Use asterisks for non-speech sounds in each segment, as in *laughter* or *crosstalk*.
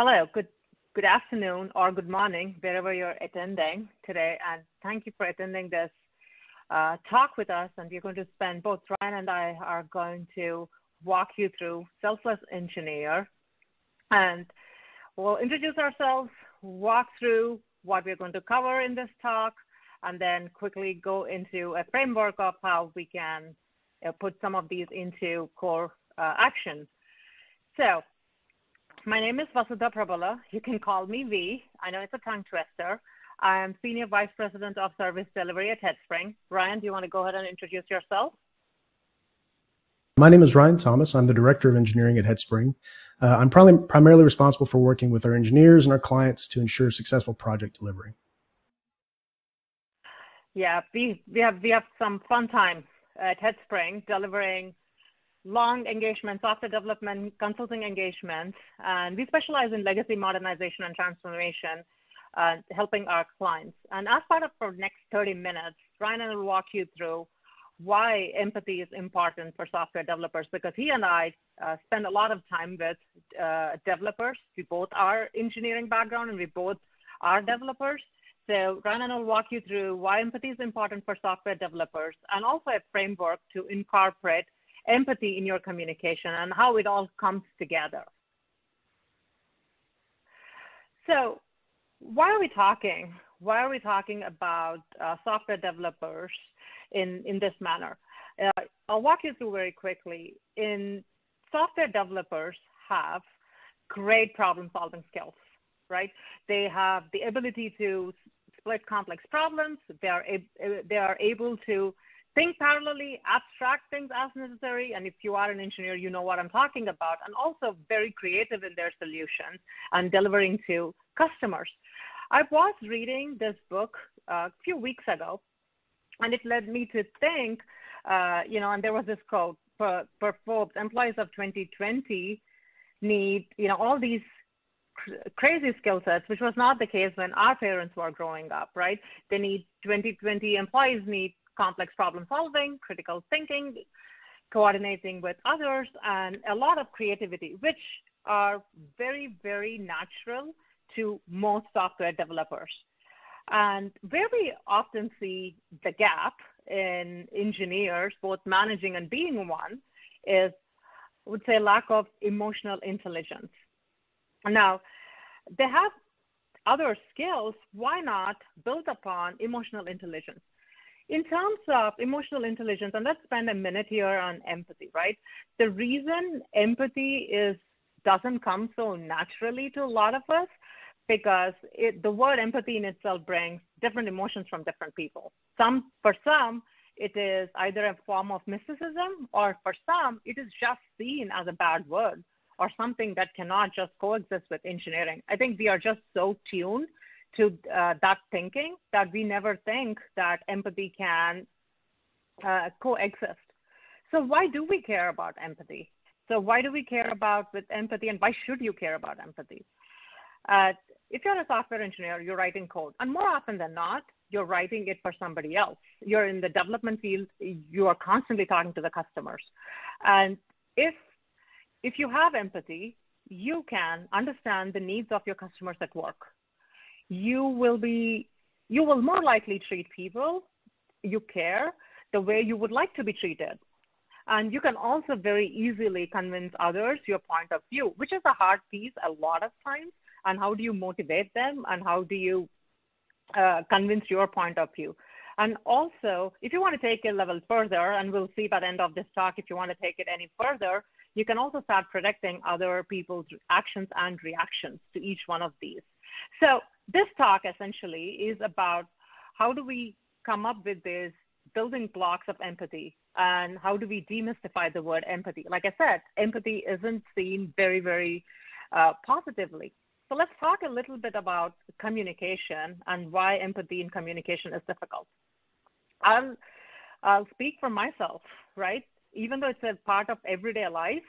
Hello, good good afternoon or good morning, wherever you're attending today, and thank you for attending this uh, talk with us. And we're going to spend both Ryan and I are going to walk you through Selfless Engineer, and we'll introduce ourselves, walk through what we're going to cover in this talk, and then quickly go into a framework of how we can uh, put some of these into core uh, action. My name is Vasudha Prabhala. You can call me V. I know it's a tongue twister. I am Senior Vice President of Service Delivery at Headspring. Ryan, do you want to go ahead and introduce yourself? My name is Ryan Thomas. I'm the Director of Engineering at Headspring. Uh, I'm probably primarily responsible for working with our engineers and our clients to ensure successful project delivery. Yeah, we, we, have, we have some fun time at Headspring delivering long engagement, software development, consulting engagement, and we specialize in legacy modernization and transformation, uh, helping our clients. And as part of our next 30 minutes, Ryan will walk you through why empathy is important for software developers because he and I uh, spend a lot of time with uh, developers. We both are engineering background and we both are developers. So Ryan will walk you through why empathy is important for software developers and also a framework to incorporate empathy in your communication and how it all comes together. So, why are we talking? Why are we talking about uh, software developers in, in this manner? Uh, I'll walk you through very quickly. In software developers have great problem solving skills, right? They have the ability to split complex problems. They are, they are able to think parallelly, abstract things as necessary. And if you are an engineer, you know what I'm talking about. And also very creative in their solutions and delivering to customers. I was reading this book uh, a few weeks ago, and it led me to think, uh, you know, and there was this quote for, for Forbes, employees of 2020 need, you know, all these crazy skill sets, which was not the case when our parents were growing up, right? They need 2020 employees need complex problem solving, critical thinking, coordinating with others, and a lot of creativity, which are very, very natural to most software developers. And where we often see the gap in engineers, both managing and being one, is I would say lack of emotional intelligence. Now, they have other skills, why not build upon emotional intelligence? In terms of emotional intelligence, and let's spend a minute here on empathy, right? The reason empathy is doesn't come so naturally to a lot of us because it, the word empathy in itself brings different emotions from different people. Some, for some, it is either a form of mysticism, or for some, it is just seen as a bad word or something that cannot just coexist with engineering. I think we are just so tuned to uh, that thinking that we never think that empathy can uh, coexist. So why do we care about empathy? So why do we care about with empathy, and why should you care about empathy? Uh, if you're a software engineer, you're writing code, and more often than not, you're writing it for somebody else. You're in the development field. You are constantly talking to the customers, and if if you have empathy, you can understand the needs of your customers at work you will be you will more likely treat people you care the way you would like to be treated. And you can also very easily convince others your point of view which is a hard piece a lot of times. And how do you motivate them? And how do you uh, convince your point of view? And also if you want to take it a level further and we'll see by the end of this talk if you want to take it any further you can also start predicting other people's actions and reactions to each one of these. So this talk essentially is about how do we come up with these building blocks of empathy and how do we demystify the word empathy? Like i said empathy isn't seen very very uh, positively. So let's talk a little bit about communication and why empathy in communication is difficult. I'll i'll speak for myself right? Even though it's a part of everyday life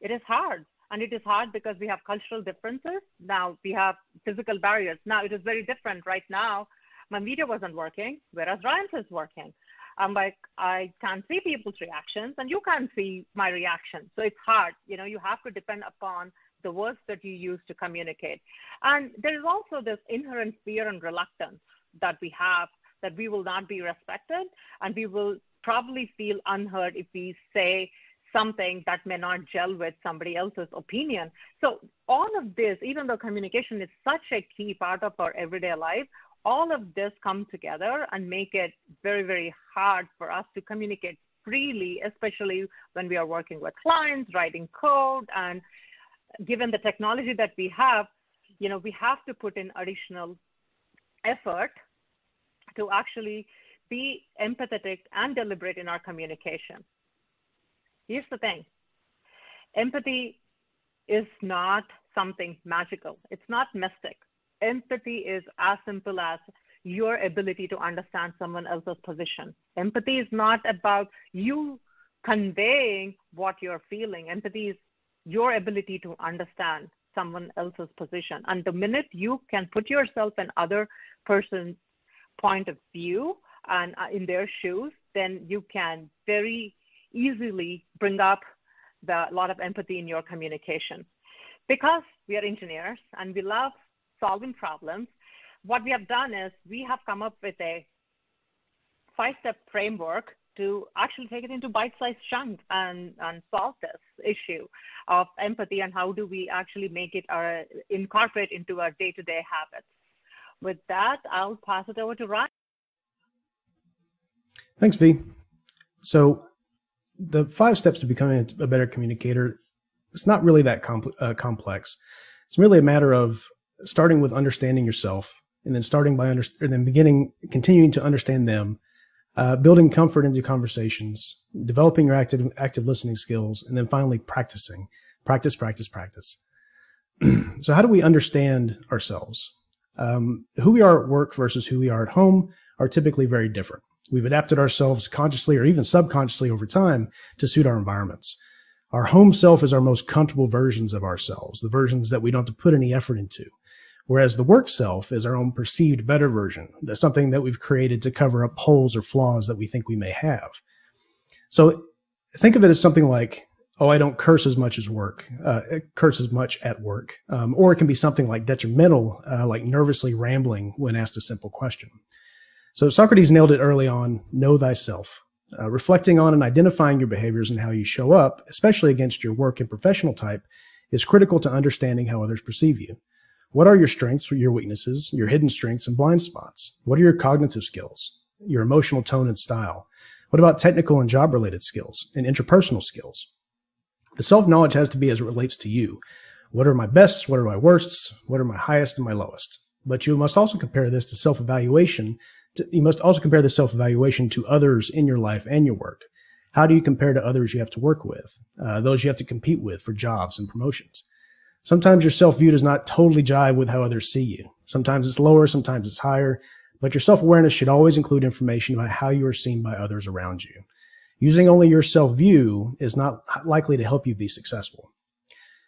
it is hard and it is hard because we have cultural differences. Now we have physical barriers. Now it is very different right now. My media wasn't working, whereas Ryan's is working. I'm like, I can't see people's reactions and you can't see my reaction. So it's hard. You know, you have to depend upon the words that you use to communicate. And there is also this inherent fear and reluctance that we have that we will not be respected and we will probably feel unheard if we say something that may not gel with somebody else's opinion. So, all of this, even though communication is such a key part of our everyday life, all of this come together and make it very, very hard for us to communicate freely, especially when we are working with clients, writing code, and given the technology that we have, you know, we have to put in additional effort to actually be empathetic and deliberate in our communication. Here's the thing empathy is not something magical, it's not mystic. Empathy is as simple as your ability to understand someone else's position. Empathy is not about you conveying what you're feeling. Empathy is your ability to understand someone else's position. And the minute you can put yourself in other person's point of view and uh, in their shoes, then you can very easily bring up the lot of empathy in your communication. Because we are engineers and we love solving problems, what we have done is we have come up with a five-step framework to actually take it into bite-sized chunks and, and solve this issue of empathy and how do we actually make it our incorporate into our day-to-day habits. With that, I'll pass it over to Ryan. Thanks, V. So the five steps to becoming a better communicator, it's not really that compl- uh, complex. It's really a matter of starting with understanding yourself and then starting by under, and then beginning, continuing to understand them, uh, building comfort into conversations, developing your active, active listening skills, and then finally practicing, practice, practice, practice. *clears throat* so how do we understand ourselves? Um, who we are at work versus who we are at home are typically very different. We've adapted ourselves consciously or even subconsciously over time to suit our environments. Our home self is our most comfortable versions of ourselves, the versions that we don't have to put any effort into. Whereas the work self is our own perceived better version. That's something that we've created to cover up holes or flaws that we think we may have. So think of it as something like, oh, I don't curse as much as work, uh, curse as much at work. Um, or it can be something like detrimental, uh, like nervously rambling when asked a simple question. So Socrates nailed it early on know thyself. Uh, reflecting on and identifying your behaviors and how you show up, especially against your work and professional type, is critical to understanding how others perceive you. What are your strengths, your weaknesses, your hidden strengths and blind spots? What are your cognitive skills, your emotional tone and style? What about technical and job related skills and interpersonal skills? The self knowledge has to be as it relates to you. What are my bests? What are my worsts? What are my highest and my lowest? But you must also compare this to self evaluation you must also compare the self evaluation to others in your life and your work. How do you compare to others you have to work with, uh, those you have to compete with for jobs and promotions? Sometimes your self view does not totally jive with how others see you. Sometimes it's lower, sometimes it's higher, but your self awareness should always include information about how you are seen by others around you. Using only your self view is not likely to help you be successful.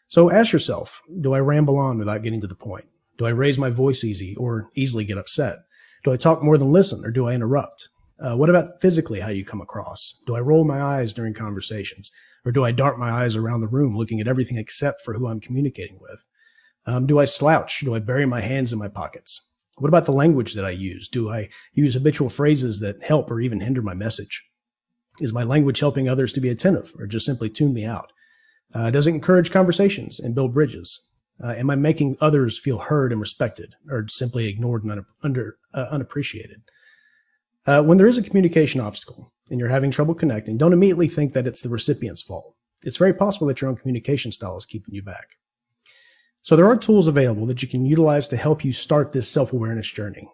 So ask yourself, do I ramble on without getting to the point? Do I raise my voice easy or easily get upset? Do I talk more than listen or do I interrupt? Uh, what about physically how you come across? Do I roll my eyes during conversations or do I dart my eyes around the room looking at everything except for who I'm communicating with? Um, do I slouch? Do I bury my hands in my pockets? What about the language that I use? Do I use habitual phrases that help or even hinder my message? Is my language helping others to be attentive or just simply tune me out? Uh, does it encourage conversations and build bridges? Uh, am I making others feel heard and respected, or simply ignored and un- under, uh, unappreciated? Uh, when there is a communication obstacle and you're having trouble connecting, don't immediately think that it's the recipient's fault. It's very possible that your own communication style is keeping you back. So there are tools available that you can utilize to help you start this self-awareness journey.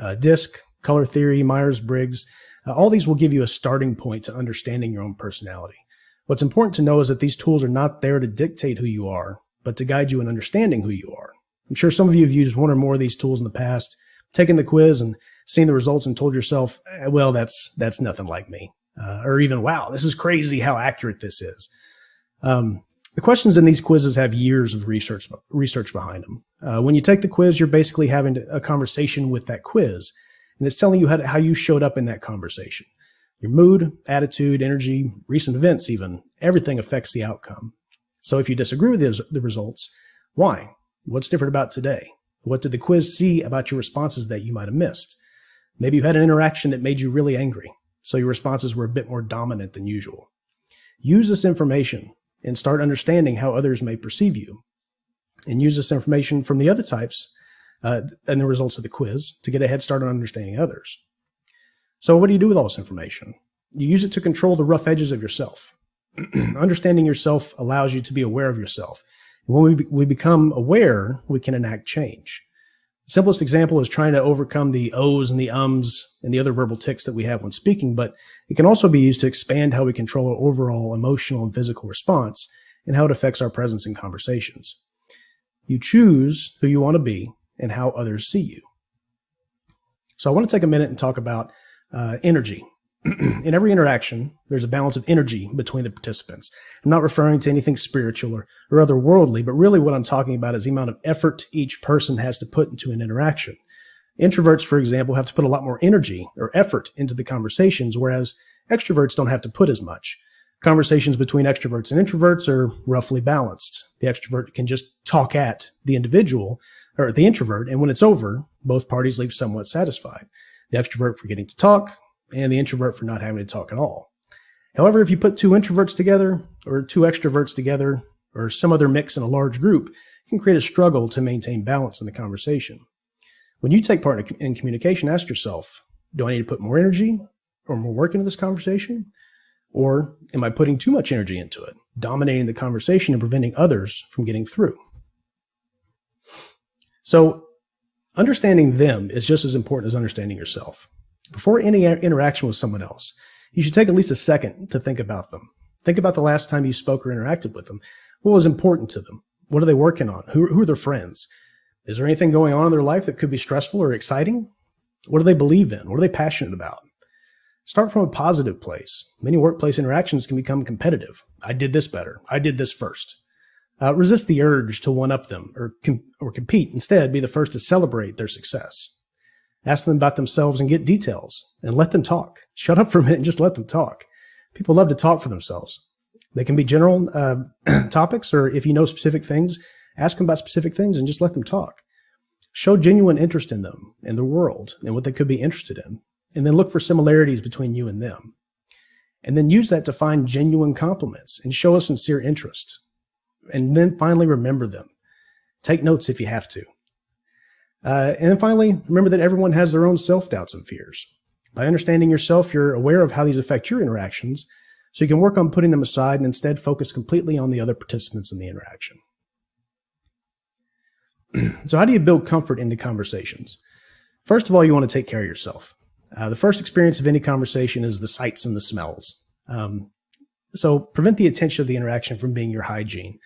Uh, DISC, color theory, Myers-Briggs, uh, all these will give you a starting point to understanding your own personality. What's important to know is that these tools are not there to dictate who you are, but to guide you in understanding who you are. I'm sure some of you have used one or more of these tools in the past, taken the quiz and seen the results and told yourself, eh, well, that's, that's nothing like me. Uh, or even, wow, this is crazy how accurate this is. Um, the questions in these quizzes have years of research, research behind them. Uh, when you take the quiz, you're basically having a conversation with that quiz and it's telling you how, to, how you showed up in that conversation. Your mood, attitude, energy, recent events, even everything affects the outcome. So if you disagree with the results, Why? What's different about today? What did the quiz see about your responses that you might have missed? Maybe you had an interaction that made you really angry, so your responses were a bit more dominant than usual. Use this information and start understanding how others may perceive you. And use this information from the other types uh, and the results of the quiz to get a head start on understanding others. So, what do you do with all this information? You use it to control the rough edges of yourself. *clears throat* Understanding yourself allows you to be aware of yourself. And when we, be, we become aware, we can enact change. The simplest example is trying to overcome the O's and the ums and the other verbal tics that we have when speaking, but it can also be used to expand how we control our overall emotional and physical response and how it affects our presence in conversations. You choose who you want to be and how others see you. So I want to take a minute and talk about uh, energy *clears throat* in every interaction, there's a balance of energy between the participants. I'm not referring to anything spiritual or, or otherworldly, but really what I'm talking about is the amount of effort each person has to put into an interaction. Introverts, for example, have to put a lot more energy or effort into the conversations, whereas extroverts don't have to put as much. Conversations between extroverts and introverts are roughly balanced. The extrovert can just talk at the individual or the introvert, and when it's over, both parties leave somewhat satisfied. The extrovert for getting to talk, and the introvert for not having to talk at all. However, if you put two introverts together or two extroverts together or some other mix in a large group, it can create a struggle to maintain balance in the conversation. When you take part in communication, ask yourself, do I need to put more energy or more work into this conversation? Or am I putting too much energy into it, dominating the conversation and preventing others from getting through? So understanding them is just as important as understanding yourself. Before any interaction with someone else, you should take at least a second to think about them. Think about the last time you spoke or interacted with them. What was important to them? What are they working on? Who, who are their friends? Is there anything going on in their life that could be stressful or exciting? What do they believe in? What are they passionate about? Start from a positive place. Many workplace interactions can become competitive. I did this better. I did this first. Uh, resist the urge to one up them or, com- or compete. Instead, be the first to celebrate their success. Ask them about themselves and get details and let them talk. Shut up for a minute and just let them talk. People love to talk for themselves. They can be general uh, *clears throat* topics, or if you know specific things, ask them about specific things and just let them talk. Show genuine interest in them and the world and what they could be interested in, and then look for similarities between you and them. And then use that to find genuine compliments and show a sincere interest. And then finally remember them. Take notes if you have to. Uh, and then finally, remember that everyone has their own self doubts and fears. By understanding yourself, you're aware of how these affect your interactions, so you can work on putting them aside and instead focus completely on the other participants in the interaction. *clears throat* so, how do you build comfort into conversations? First of all, you want to take care of yourself. Uh, the first experience of any conversation is the sights and the smells. Um, so, prevent the attention of the interaction from being your hygiene.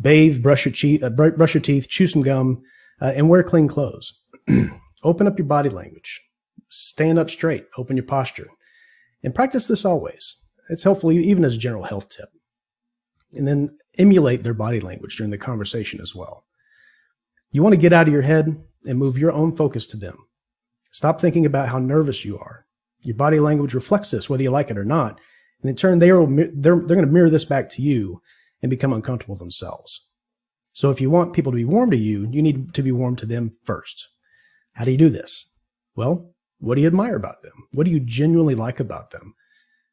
Bathe, brush your, che- uh, brush your teeth, chew some gum, uh, and wear clean clothes. *clears throat* open up your body language. Stand up straight. Open your posture. And practice this always. It's helpful even as a general health tip. And then emulate their body language during the conversation as well. You want to get out of your head and move your own focus to them. Stop thinking about how nervous you are. Your body language reflects this, whether you like it or not. And in turn, they are, they're, they're going to mirror this back to you and become uncomfortable themselves. So if you want people to be warm to you, you need to be warm to them first. How do you do this? Well, what do you admire about them? What do you genuinely like about them?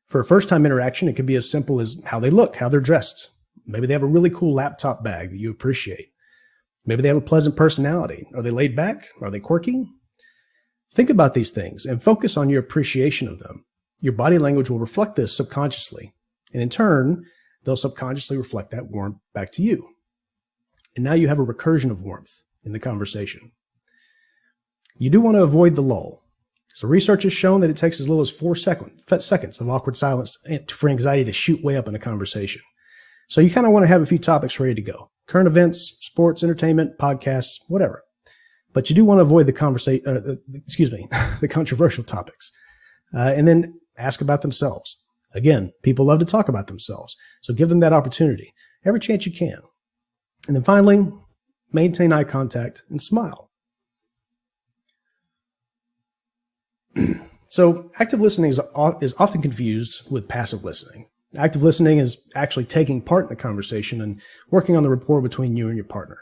For a first time interaction, it could be as simple as how they look, how they're dressed. Maybe they have a really cool laptop bag that you appreciate. Maybe they have a pleasant personality. Are they laid back? Are they quirky? Think about these things and focus on your appreciation of them. Your body language will reflect this subconsciously. And in turn, they'll subconsciously reflect that warmth back to you. And now you have a recursion of warmth in the conversation. You do want to avoid the lull. So research has shown that it takes as little as four second, seconds seconds of awkward silence for anxiety to shoot way up in a conversation. So you kind of want to have a few topics ready to go. Current events, sports, entertainment, podcasts, whatever. But you do want to avoid the conversation, uh, excuse me, *laughs* the controversial topics. Uh, and then ask about themselves. Again, people love to talk about themselves. So give them that opportunity every chance you can. And then finally, maintain eye contact and smile. *clears throat* so, active listening is, is often confused with passive listening. Active listening is actually taking part in the conversation and working on the rapport between you and your partner.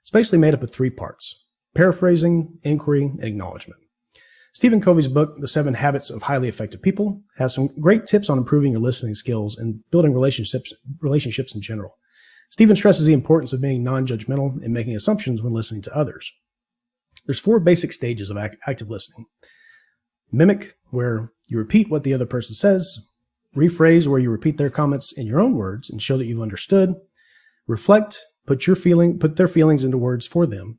It's basically made up of three parts paraphrasing, inquiry, and acknowledgement. Stephen Covey's book, The Seven Habits of Highly Effective People, has some great tips on improving your listening skills and building relationships, relationships in general. Stephen stresses the importance of being non-judgmental and making assumptions when listening to others. There's four basic stages of active listening. Mimic, where you repeat what the other person says. Rephrase, where you repeat their comments in your own words and show that you've understood. Reflect, put your feeling, put their feelings into words for them.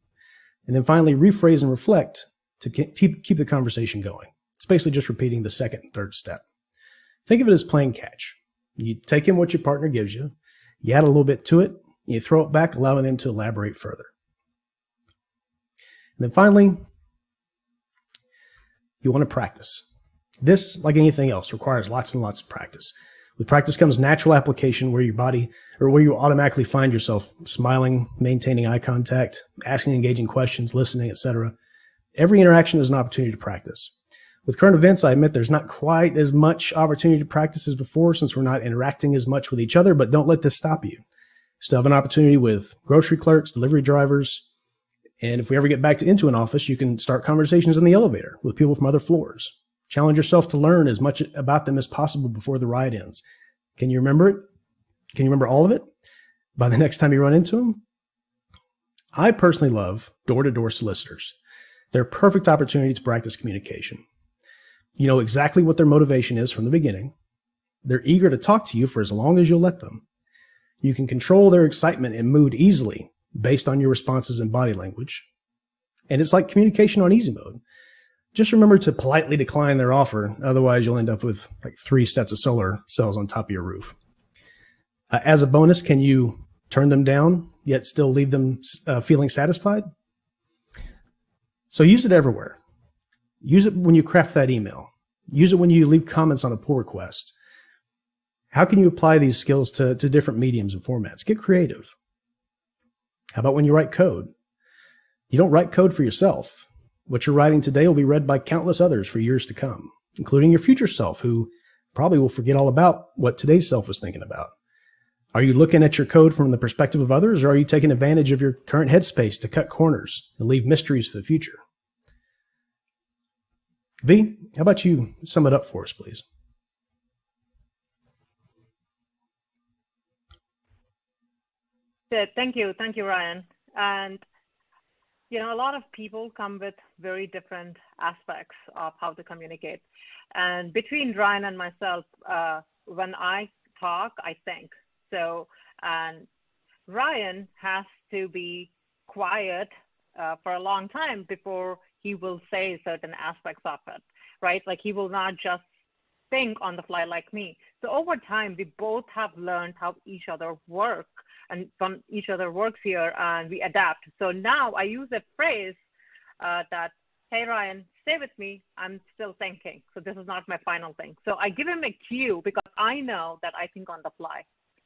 And then finally, rephrase and reflect to keep, keep the conversation going. It's basically just repeating the second and third step. Think of it as playing catch. You take in what your partner gives you, you add a little bit to it, you throw it back, allowing them to elaborate further. And then finally, you want to practice. This, like anything else, requires lots and lots of practice. With practice comes natural application where your body or where you automatically find yourself smiling, maintaining eye contact, asking engaging questions, listening, etc. Every interaction is an opportunity to practice. With current events, I admit there's not quite as much opportunity to practice as before since we're not interacting as much with each other, but don't let this stop you. Still have an opportunity with grocery clerks, delivery drivers. And if we ever get back to into an office, you can start conversations in the elevator with people from other floors. Challenge yourself to learn as much about them as possible before the ride ends. Can you remember it? Can you remember all of it by the *laughs* next time you run into them? I personally love door to door solicitors. They're a perfect opportunity to practice communication. You know exactly what their motivation is from the beginning. They're eager to talk to you for as long as you'll let them. You can control their excitement and mood easily based on your responses and body language. And it's like communication on easy mode. Just remember to politely decline their offer. Otherwise, you'll end up with like three sets of solar cells on top of your roof. Uh, as a bonus, can you turn them down yet still leave them uh, feeling satisfied? So use it everywhere. Use it when you craft that email. Use it when you leave comments on a pull request. How can you apply these skills to, to different mediums and formats? Get creative. How about when you write code? You don't write code for yourself. What you're writing today will be read by countless others for years to come, including your future self, who probably will forget all about what today's self was thinking about. Are you looking at your code from the perspective of others, or are you taking advantage of your current headspace to cut corners and leave mysteries for the future? V, how about you sum it up for us, please? Thank you. Thank you, Ryan. And you know, a lot of people come with very different aspects of how to communicate. And between Ryan and myself, uh, when I talk, I think. So, and Ryan has to be quiet uh, for a long time before he will say certain aspects of it, right? Like he will not just think on the fly like me. So over time, we both have learned how each other work and from each other works here and we adapt. So now I use a phrase uh, that, hey, Ryan, stay with me. I'm still thinking. So this is not my final thing. So I give him a cue because I know that I think on the fly.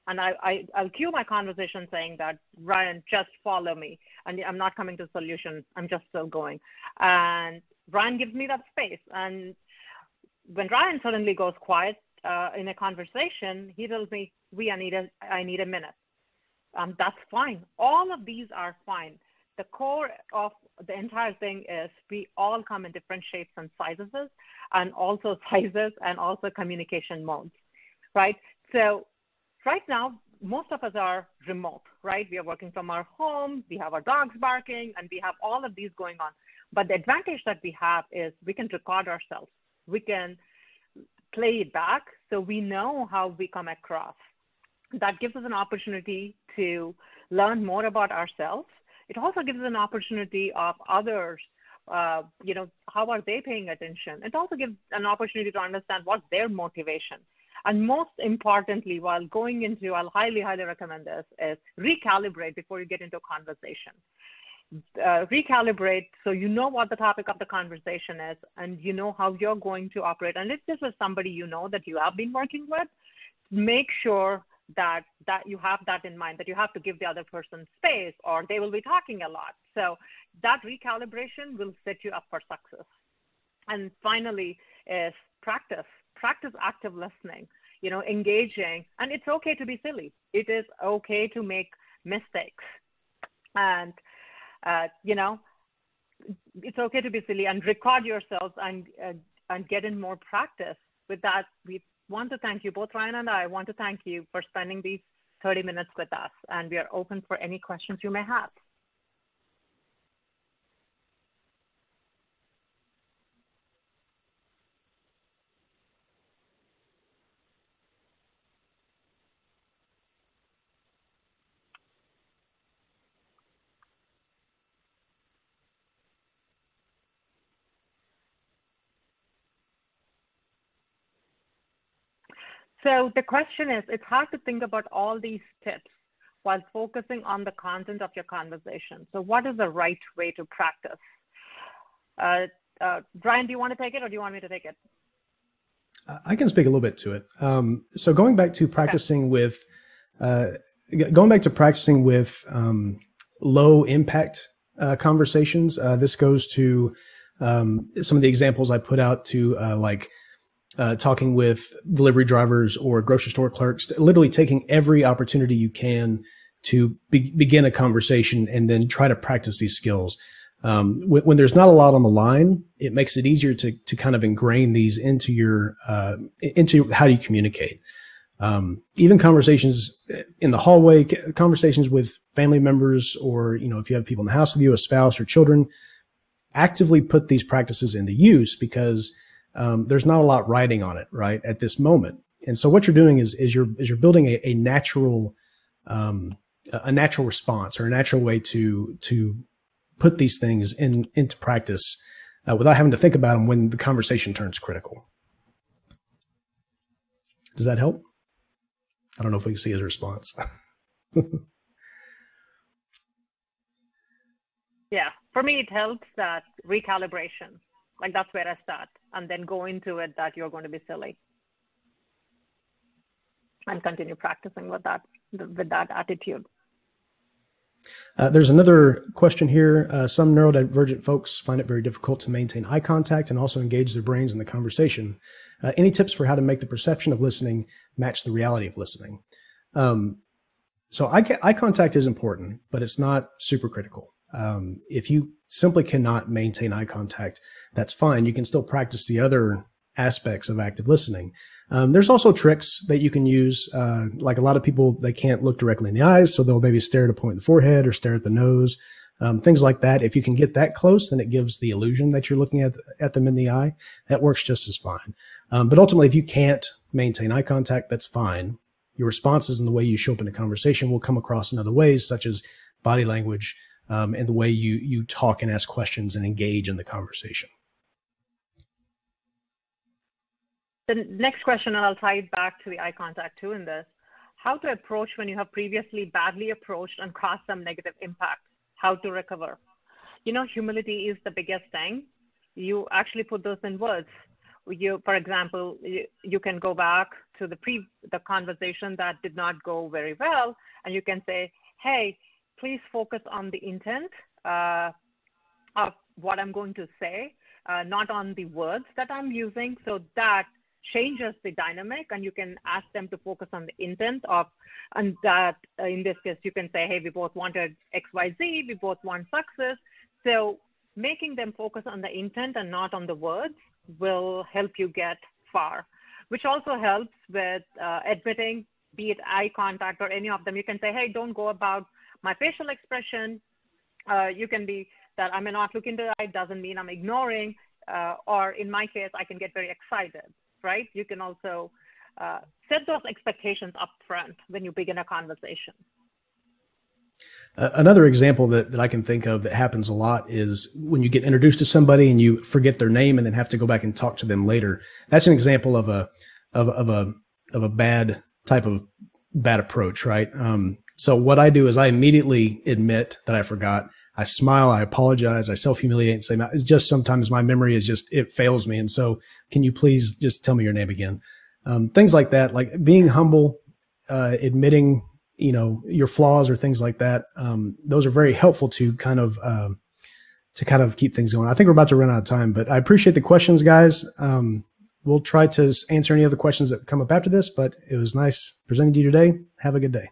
And I, I, I'll cue my conversation saying that, Ryan, just follow me. And I'm not coming to a solution. I'm just still going. And Ryan gives me that space. And when Ryan suddenly goes quiet uh, in a conversation, he tells me, V, I need a, I need a minute um, that's fine. All of these are fine. The core of the entire thing is we all come in different shapes and sizes, and also *laughs* sizes and also communication modes, right? So right now, most of us are remote, right? We are working from our home, we have our dogs barking, and we have all of these going on. But the advantage that we have is we can record ourselves. We can play it back so we know how we come across that gives us an opportunity to learn more about ourselves. It also gives us an opportunity of others, uh, you know, how are they paying attention? It also gives an opportunity to understand what's their motivation. And most importantly, while going into, I'll highly, highly recommend this, is recalibrate before you get into a conversation. Uh, recalibrate so you know what the topic of the conversation is and you know how you're going to operate. And if this is somebody you know that you have been working with, make sure that that you have that in mind that you have to give the other person space or they will be talking a lot so that recalibration will set you up for success and finally is practice practice active listening you know engaging and it's okay to be silly it is okay to make mistakes and Uh, you know, it's okay to be silly and record yourselves and uh, and get in more practice. With that, we want to thank you both, Ryan and I want to thank you for spending these 30 minutes with us, and we are open for any questions you may have. So the question is, it's hard to think about all these tips while focusing on the content of your conversation. So what is the right way to practice? Uh, uh, Ryan, do you want to take it or do you want me to take it? I can speak a little bit to it. Um, so going back to practicing okay. with, uh, going back to practicing with um, low impact uh, conversations, uh, this goes to um, some of the examples I put out to uh, like uh, talking with delivery drivers or grocery store clerks, literally taking every opportunity you can to be- begin a conversation and then try to practice these skills. Um, when, when, there's not a lot on the line, it makes it easier to to kind of ingrain these into your uh, into how you communicate. Um, even conversations in the hallway, conversations with family members, or you know, if you have people in the house with you, a spouse or children, actively put these practices into use because um, there's not a lot riding on it, right, at this moment. And so what you're doing is is you're is you're building a, a natural um, a natural response or a natural way to to put these things in into practice uh, without having to think about them when the conversation turns critical. Does that help? I don't know if we can see his response. *laughs* yeah, for me, it helps that recalibration. Like that's where I start and then go into it that you're going to be silly and continue practicing with that with that attitude. Uh, there's another question here. Uh, some neurodivergent folks find it very difficult to maintain eye contact and also engage their brains in the conversation. Uh, any tips for how to make the perception of listening match the reality of listening? Um, so eye, eye contact is important, but it's not super critical. Um, if you simply cannot maintain eye contact, that's fine. You can still practice the other aspects of active listening. Um, there's also tricks that you can use. Uh, like a lot of people, they can't look directly in the eyes, so they'll maybe stare at a point in the forehead or stare at the nose, um, things like that. If you can get that close, then it gives the illusion that you're looking at at them in the eye. That works just as fine. Um, but ultimately, if you can't maintain eye contact, that's fine. Your responses and the way you show up in a conversation will come across in other ways, such as body language um, and the way you you talk and ask questions and engage in the conversation. the next question, and I'll tie it back to the eye contact too in this, how to approach when you have previously badly approached and caused some negative impact, how to recover. You know, humility is the biggest thing. You actually put those in words. You, for example, you, you can go back to the pre the conversation that did not go very well, and you can say, "Hey, please focus on the intent uh, of what I'm going to say, uh, not on the words that I'm using, so that changes the dynamic and you can ask them to focus on the intent of and that uh, in this case you can say hey we both wanted xyz we both want success. So making them focus on the intent and not on the words will help you get far which also helps with uh, admitting be it eye contact or any of them. You can say hey don't go about my facial expression uh, you can be that i may not look into the eye doesn't mean i'm ignoring uh, or in my case i can get very excited right? You can also uh, set those expectations up front when you begin a conversation. Uh, another example that, that I can think of that happens a lot is when you get introduced to somebody and you forget their name and then have to go back and talk to them later. That's an example of a of, of a of a bad type of bad approach, right? Um, so what I do is I immediately admit that I forgot. I smile, I apologize, I self humiliate and say, it's just sometimes my memory is just, it fails me. And so can you please just tell me your name again? Um, things like that, like being humble, uh, admitting, you know, your flaws or things like that. Um, those are very helpful to kind of, um, to kind of keep things going. I think we're about to run out of time, but I appreciate the questions, guys. Um, we'll try to answer any other questions that come up after this, but it was nice presenting to you today. Have a good day.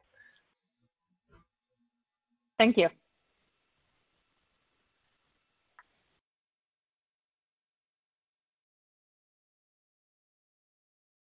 Thank you.